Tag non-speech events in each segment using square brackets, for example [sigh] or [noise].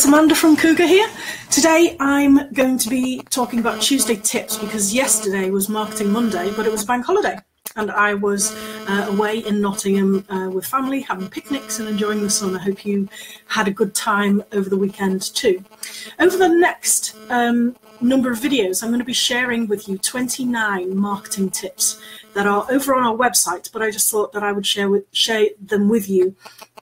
it's Amanda from Koogar here. Today I'm going to be talking about Tuesday tips because yesterday was Marketing Monday, but it was bank holiday. And I was uh, away in Nottingham uh, with family, having picnics and enjoying the sun. I hope you had a good time over the weekend too. Over the next um, number of videos, I'm going to be sharing with you 29 marketing tips that are over on our website, but I just thought that I would share, with, share them with you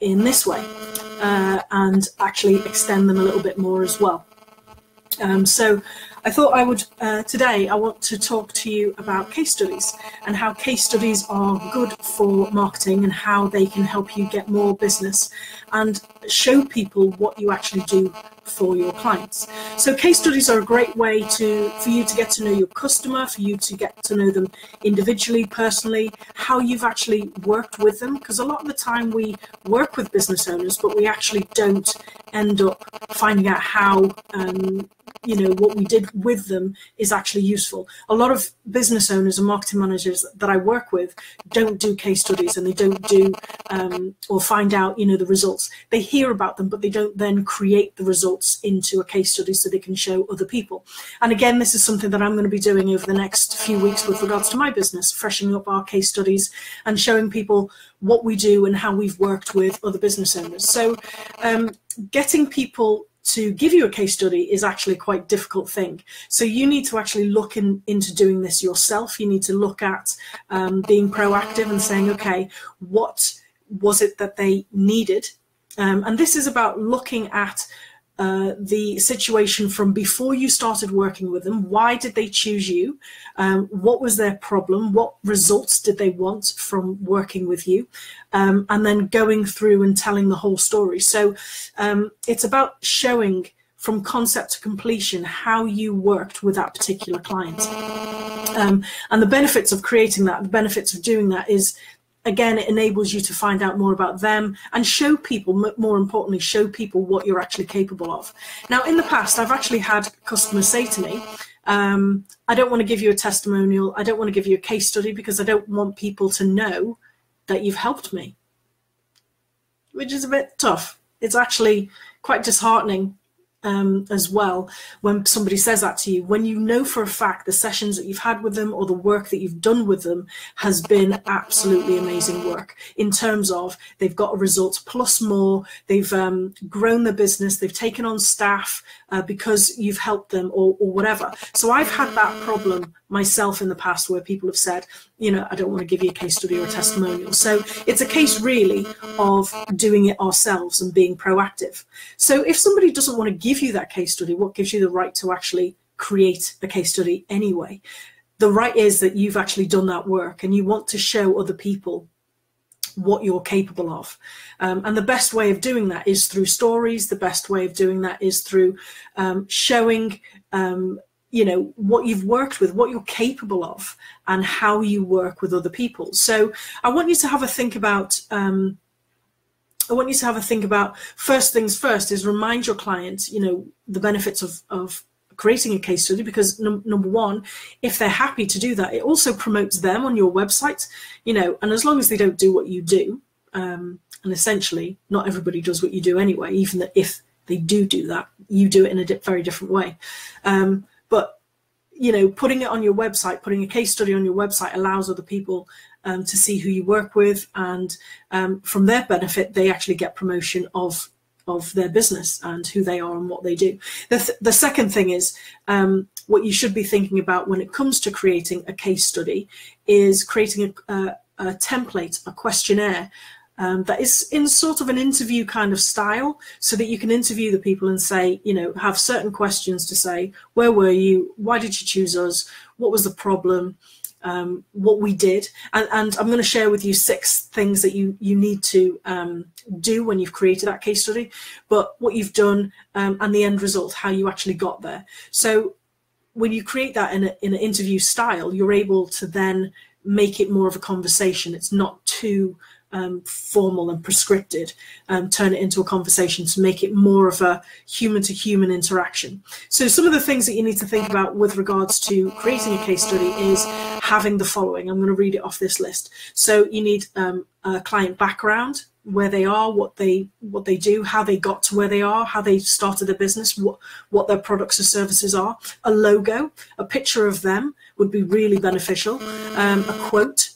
in this way uh, and actually extend them a little bit more as well. Um, so I thought I would, uh, today, I want to talk to you about case studies and how case studies are good for marketing and how they can help you get more business and show people what you actually do for your clients. So case studies are a great way to for you to get to know your customer, for you to get to know them individually, personally, how you've actually worked with them. Because a lot of the time we work with business owners, but we actually don't end up finding out how um, you know what we did with them is actually useful a lot of business owners and marketing managers that i work with don't do case studies and they don't do um, or find out you know the results they hear about them but they don't then create the results into a case study so they can show other people and again this is something that i'm going to be doing over the next few weeks with regards to my business freshening up our case studies and showing people what we do and how we've worked with other business owners so um, getting people to give you a case study is actually quite difficult thing. So you need to actually look in, into doing this yourself. You need to look at um, being proactive and saying, okay, what was it that they needed? Um, and this is about looking at uh, the situation from before you started working with them. Why did they choose you? Um, what was their problem? What results did they want from working with you? Um, and then going through and telling the whole story. So um, it's about showing from concept to completion how you worked with that particular client. Um, and the benefits of creating that, the benefits of doing that is again, it enables you to find out more about them and show people, more importantly, show people what you're actually capable of. Now, in the past, I've actually had customers say to me, um, I don't want to give you a testimonial, I don't want to give you a case study because I don't want people to know that you've helped me, which is a bit tough. It's actually quite disheartening um, as well when somebody says that to you when you know for a fact the sessions that you've had with them or the work that you've done with them has been absolutely amazing work in terms of they've got a result plus more they've um, grown the business they've taken on staff uh, because you've helped them or, or whatever. So i've had that problem myself in the past where people have said you know i don't want to give you a case study or a testimonial. So it's a case really of doing it ourselves and being proactive. So if somebody doesn't want to give you that case study, what gives you the right to actually create a case study anyway? The right is that you've actually done that work and you want to show other people what you're capable of. Um, and the best way of doing that is through stories. The best way of doing that is through um, showing, um, you know, what you've worked with, what you're capable of, and how you work with other people. So I want you to have a think about um, I want you to have a think about first things first is remind your clients, you know, the benefits of, of creating a case study because num- number one, if they're happy to do that, it also promotes them on your website, you know, and as long as they don't do what you do, um, and essentially not everybody does what you do anyway, even if they do do that, you do it in a di- very different way. Um, but you know, putting it on your website, putting a case study on your website allows other people um, to see who you work with, and um, from their benefit, they actually get promotion of of their business and who they are and what they do. The, th- the second thing is um, what you should be thinking about when it comes to creating a case study is creating a, a, a template, a questionnaire um, that is in sort of an interview kind of style so that you can interview the people and say, you know, have certain questions to say, where were you? Why did you choose us? What was the problem? Um, what we did, and, and I'm going to share with you six things that you you need to um, do when you've created that case study, but what you've done um, and the end result, how you actually got there. So when you create that in, a, in an interview style, you're able to then make it more of a conversation. It's not too um, formal and prescripted, um, turn it into a conversation to make it more of a human to human interaction. So, some of the things that you need to think about with regards to creating a case study is having the following. I'm going to read it off this list. So, you need um, a client background, where they are, what they what they do, how they got to where they are, how they started their business, what what their products or services are. A logo, a picture of them would be really beneficial. Um, a quote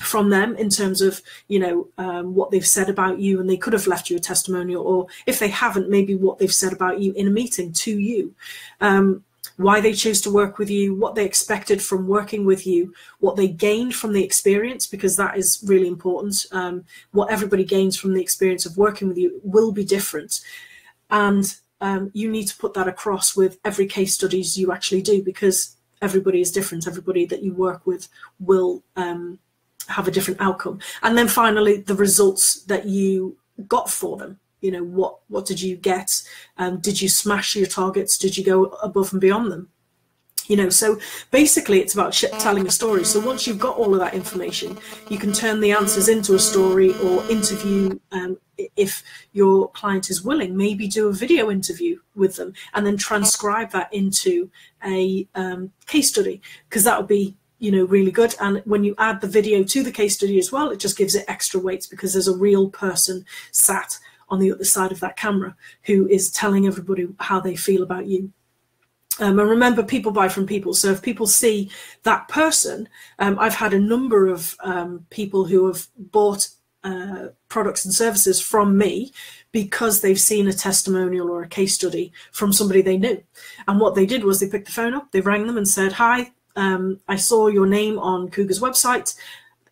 from them in terms of you know um, what they've said about you and they could have left you a testimonial or if they haven't maybe what they've said about you in a meeting to you. Um, why they chose to work with you what they expected from working with you what they gained from the experience because that is really important. Um, what everybody gains from the experience of working with you will be different. And um, you need to put that across with every case studies you actually do because everybody is different. Everybody that you work with will um, have a different outcome. And then finally, the results that you got for them. You know, what what did you get? Um, did you smash your targets? Did you go above and beyond them? You know, so basically it's about telling a story. So once you've got all of that information, you can turn the answers into a story or interview um, if your client is willing, maybe do a video interview with them and then transcribe that into a um, case study because that would be you know really good and when you add the video to the case study as well it just gives it extra weight because there's a real person sat on the other side of that camera who is telling everybody how they feel about you um, and remember, people buy from people. So if people see that person, um, I've had a number of um, people who have bought uh, products and services from me because they've seen a testimonial or a case study from somebody they knew. And what they did was they picked the phone up, they rang them and said, Hi, um, I saw your name on Koogar's website.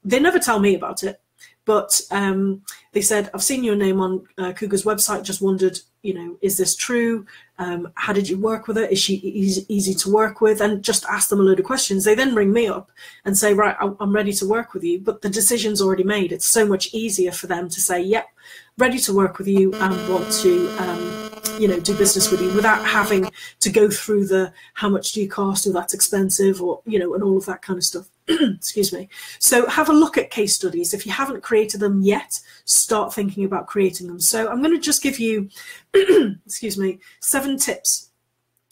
They never tell me about it, but um, they said, I've seen your name on uh, Koogar's website, just wondered, you know, is this true? Um, how did you work with her? Is she easy, easy, to work with? And just ask them a load of questions. They then ring me up and say, right, I'm ready to work with you. But the decision's already made. It's so much easier for them to say, yep, ready to work with you and want to um, you know do business with you without having to go through the how much do you cost or that's expensive or you know and all of that kind of stuff. [clears throat] Excuse me. So have a look at case studies. If you haven't created them yet start thinking about creating them. So i'm going to just give you [clears throat] excuse me seven tips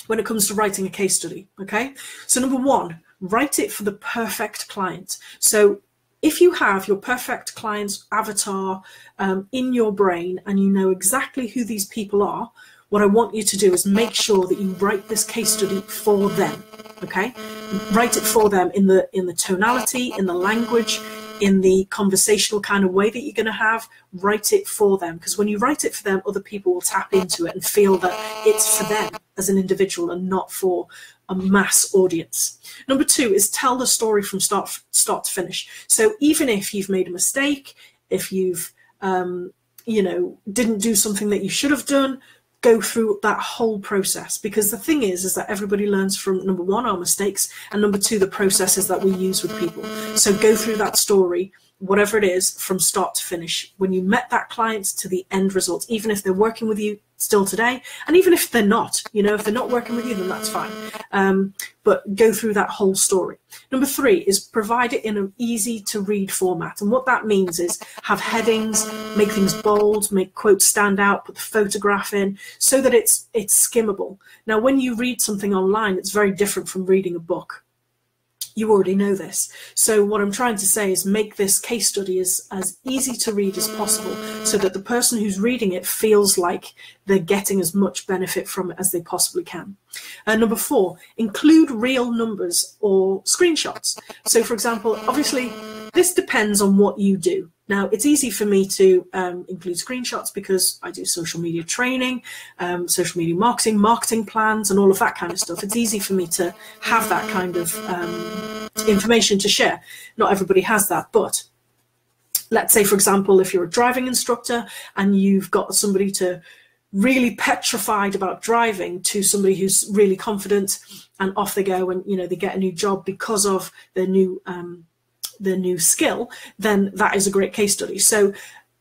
when it comes to writing a case study okay? So number one write it for the perfect client. So if you have your perfect client's avatar um, in your brain and you know exactly who these people are, what I want you to do is make sure that you write this case study for them. Okay, write it for them in the in the tonality, in the language, in the conversational kind of way that you're going to have. Write it for them because when you write it for them, other people will tap into it and feel that it's for them as an individual and not for a mass audience. Number two is tell the story from start start to finish. So even if you've made a mistake, if you've um, you know didn't do something that you should have done, go through that whole process because the thing is is that everybody learns from number one our mistakes and number two the processes that we use with people. So go through that story whatever it is from start to finish. When you met that client to the end result even if they're working with you still today and even if they're not you know if they're not working with you then that's fine. Um, but go through that whole story. Number three is provide it in an easy to read format. And what that means is have headings make things bold make quotes stand out put the photograph in so that it's it's skimmable. Now when you read something online it's very different from reading a book you already know this. So what I'm trying to say is make this case study as, as easy to read as possible so that the person who's reading it feels like they're getting as much benefit from it as they possibly can. Uh, number four, include real numbers or screenshots. So for example, obviously this depends on what you do. Now, it's easy for me to um, include screenshots because I do social media training, um, social media marketing, marketing plans, and all of that kind of stuff. It's easy for me to have that kind of um, information to share. Not everybody has that, but let's say, for example, if you're a driving instructor and you've got somebody to really petrified about driving to somebody who's really confident and off they go and you know they get a new job because of their new um, the new skill, then that is a great case study. So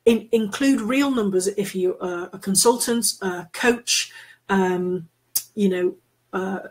in, include real numbers if you're a consultant, a coach, um, you know, uh,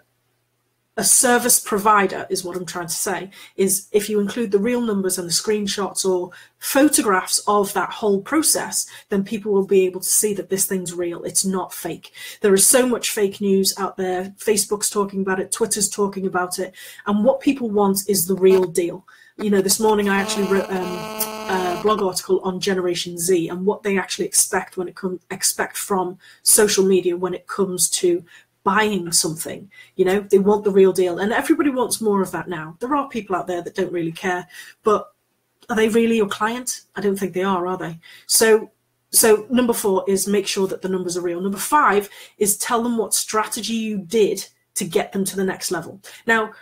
a service provider is what I'm trying to say, is if you include the real numbers and the screenshots or photographs of that whole process, then people will be able to see that this thing's real. It's not fake. There is so much fake news out there. Facebook's talking about it, Twitter's talking about it. And what people want is the real deal you know, this morning I actually wrote, um, uh, blog article on Generation Z and what they actually expect when it comes expect from social media when it comes to buying something. You know, they want the real deal, and everybody wants more of that now. There are people out there that don't really care, but are they really your client? I don't think they are, are they? So so number four is make sure that the numbers are real. Number five is tell them what strategy you did to get them to the next level. Now,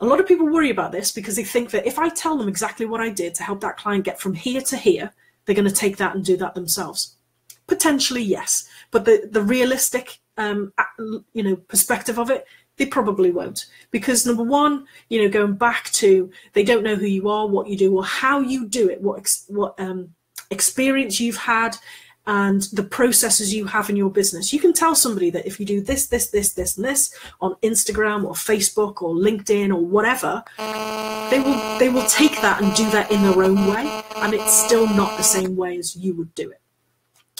a lot of people worry about this because they think that if I tell them exactly what I did to help that client get from here to here, they're going to take that and do that themselves. Potentially, yes, but the the realistic, um, you know, perspective of it, they probably won't because number one, you know, going back to they don't know who you are, what you do, or how you do it, what what um, experience you've had, and the processes you have in your business. You can tell somebody that if you do this, this, this, this, and this on Instagram or Facebook or LinkedIn or whatever, they will they will take that and do that in their own way, and it's still not the same way as you would do it.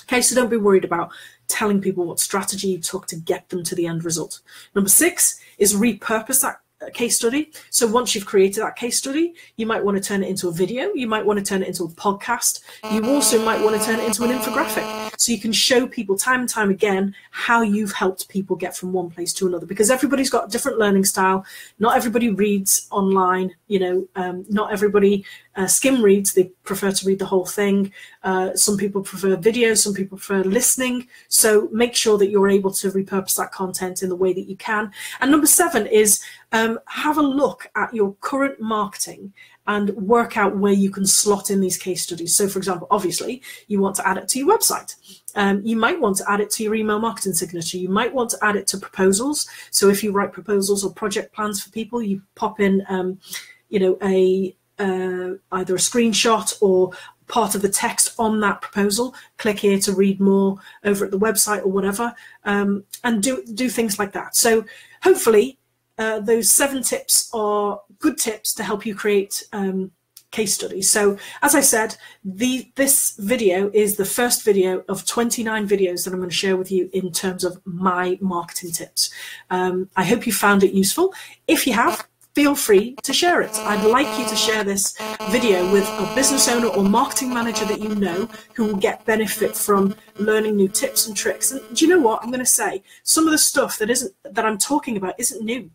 Okay, so don't be worried about telling people what strategy you took to get them to the end result. Number six is repurpose that case study. So once you've created that case study, you might want to turn it into a video. You might want to turn it into a podcast. You also might want to turn it into an infographic. So you can show people time and time again how you've helped people get from one place to another because everybody's got a different learning style. Not everybody reads online, you know, um, not everybody uh, skim reads. They prefer to read the whole thing. Uh, some people prefer videos, some people prefer listening. So make sure that you're able to repurpose that content in the way that you can. And number seven is um, have a look at your current marketing and work out where you can slot in these case studies. So, for example, obviously, you want to add it to your website. Um, you might want to add it to your email marketing signature. You might want to add it to proposals. So, if you write proposals or project plans for people, you pop in, um, you know, a uh, either a screenshot or part of the text on that proposal. Click here to read more over at the website or whatever, um, and do do things like that. So hopefully, uh, those seven tips are good tips to help you create. Um, case studies. So as I said, the this video is the first video of 29 videos that I'm going to share with you in terms of my marketing tips. Um, I hope you found it useful. If you have, feel free to share it. I'd like you to share this video with a business owner or marketing manager that you know who will get benefit from learning new tips and tricks. And do you know what I'm going to say? Some of the stuff that isn't that I'm talking about isn't new.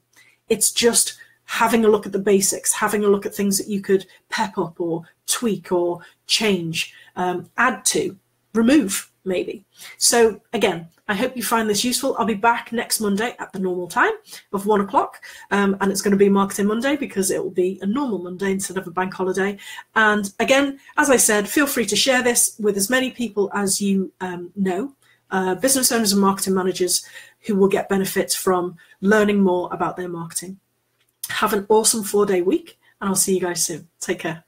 It's just having a look at the basics, having a look at things that you could pep up or tweak or change, um, add to, remove maybe. So again, I hope you find this useful. I'll be back next Monday at the normal time of one o'clock, um, and it's going to be Marketing Monday because it will be a normal Monday instead of a bank holiday. And again, as I said, feel free to share this with as many people as you um, know, uh, business owners and marketing managers who will get benefits from learning more about their marketing. Have an awesome four day week, and I'll see you guys soon. Take care.